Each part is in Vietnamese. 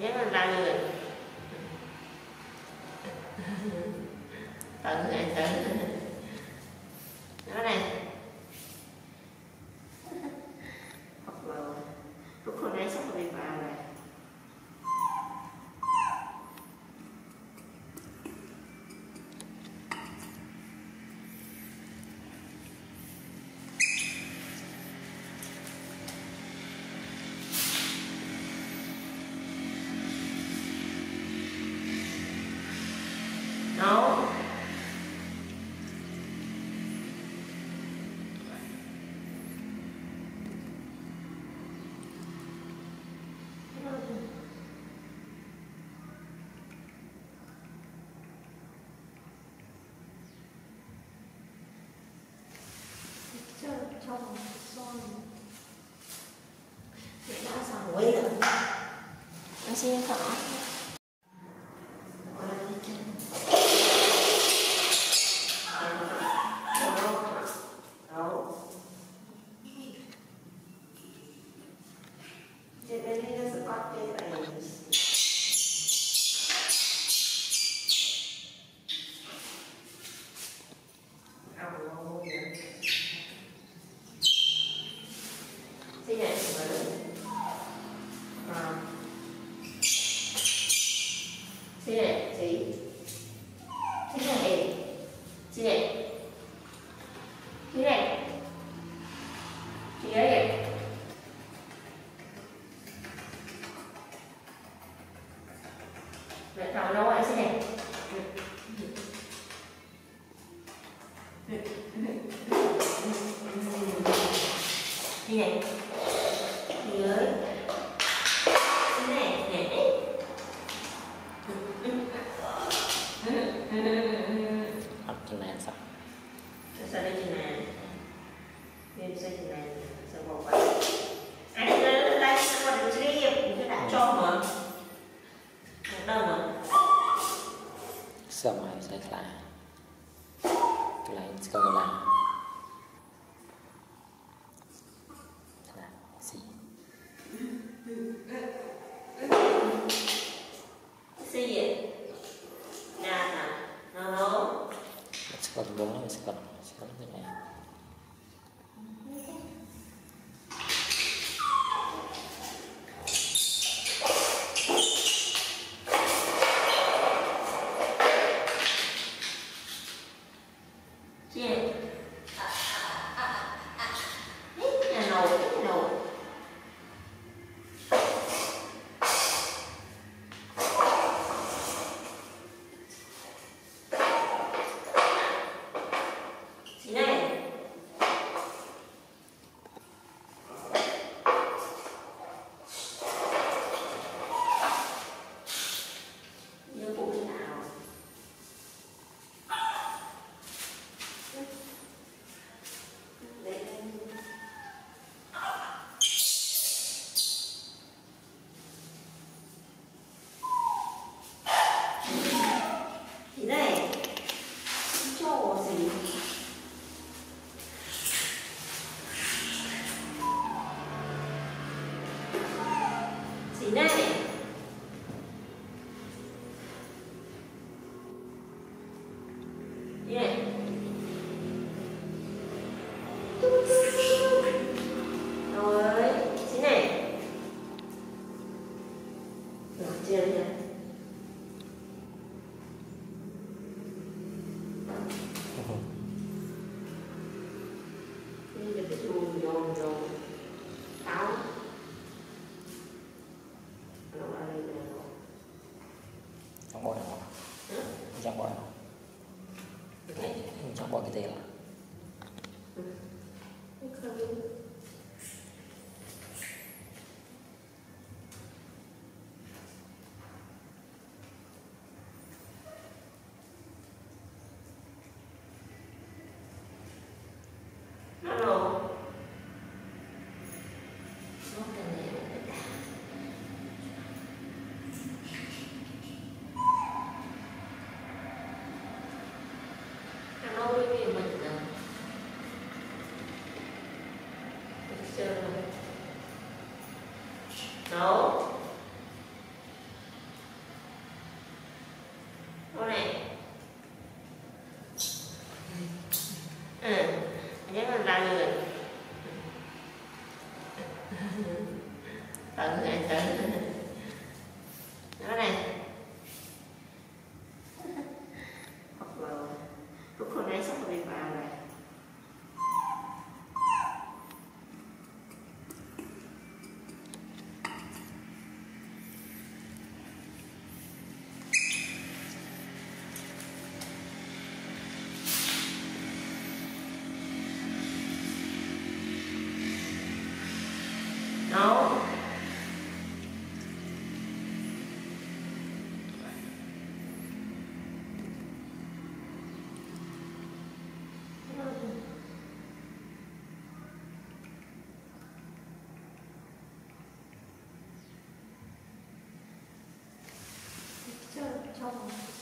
nhớ là ra người. Tận này tận nói này học vào lúc hôm nay sắp đi vào này nấu cho cho một son Mẹ đã xong quấy rồi Nó xin thở Trên Sini. Dia. Sini. Sini. Học trên này sao? Sao đây trên này? Bên sao trên này? Sao bỏ qua? À, Anh lên đây sao còn được chứ đi? Mình đã cho mà. Đâu mà? Sao mà sẽ lại? Lại sẽ lại. ですからそれでね。Yeah. Chị này 응. 왜냐면 나는 나는 나는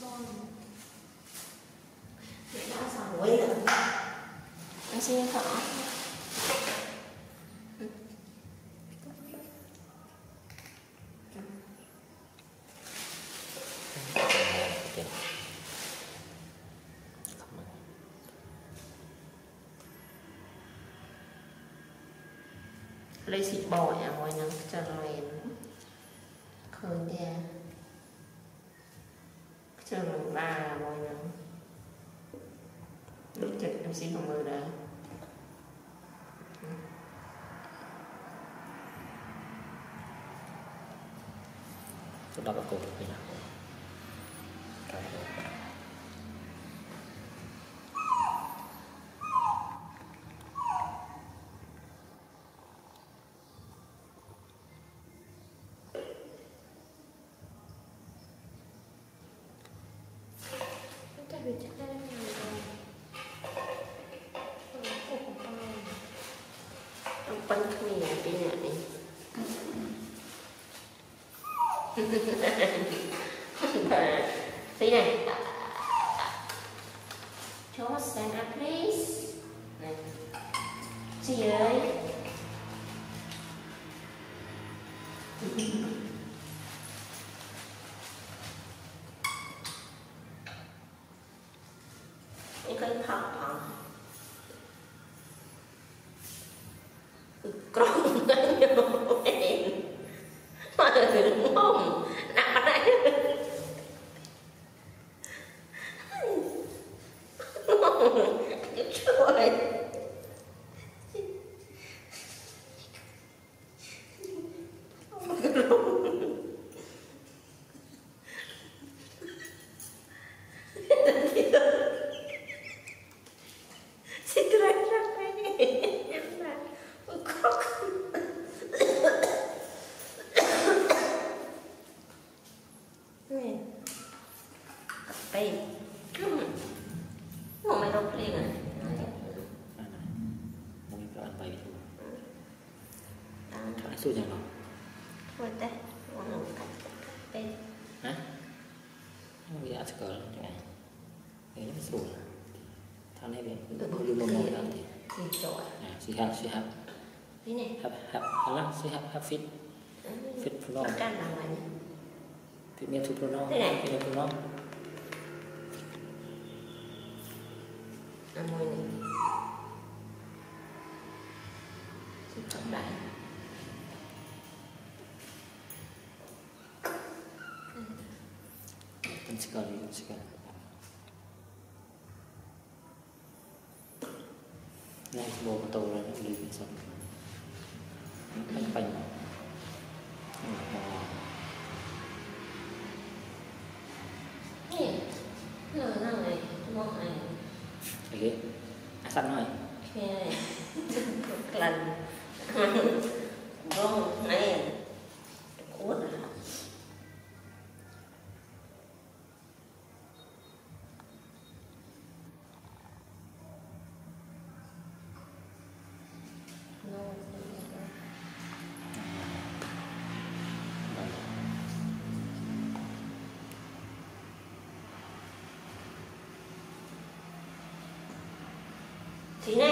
son Mẹ rồi Anh xin lấy xịt bò nhà mọi người cho rồi khơi ra cho rồi ba là mọi người lúc chụp em xin mọi người đã Chút đó có cùng được nhỉ? Cái chắc bị chắc đây rồi rồi cô của này stand up please Này ไมันต้องเพลงอะมึงก็อันไปถูกถ้าสู้ยังหรอควดแต่วางเป็นฮะไมึงอาจจะเกิดยังไงเอ้ยไม่สูงท่านให้เป็นดูลมลงแล้วทีสี่จอยสี่ครับสี่ครับนี่เนี่ยครับครับแล้วสี่ครับครับฟิตฟิตพลอมการหลังวันฟิตเมียทุพลอมฟิตเมียทุพลอม này. Xin tổng đại. kan sekali sekali. Nah, sebuah lah yang bisa. Bánh bánh. Nè, nở năng này, mong này. Oke. Asam thôi. Khe này. Lần. Này. Tina